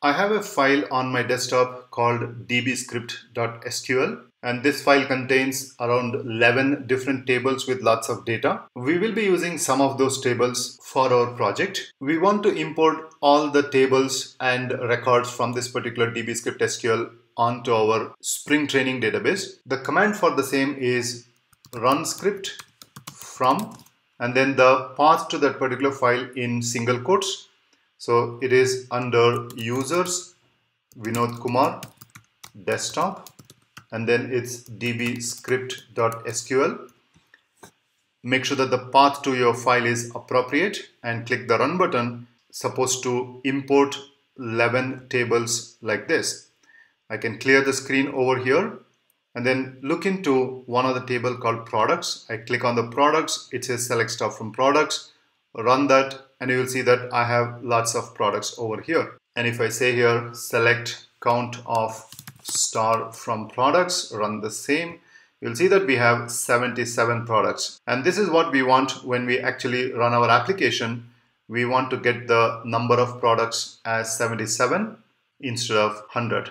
I have a file on my desktop called dbscript.sql and this file contains around 11 different tables with lots of data. We will be using some of those tables for our project. We want to import all the tables and records from this particular dbscript SQL onto our Spring Training database. The command for the same is run script from and then the path to that particular file in single quotes so it is under users, Vinod Kumar, desktop, and then it's dbscript.sql. Make sure that the path to your file is appropriate and click the run button supposed to import 11 tables like this. I can clear the screen over here and then look into one of the table called products. I click on the products, it says select stuff from products run that and you will see that I have lots of products over here. And if I say here, select count of star from products, run the same, you'll see that we have 77 products. And this is what we want when we actually run our application. We want to get the number of products as 77 instead of 100.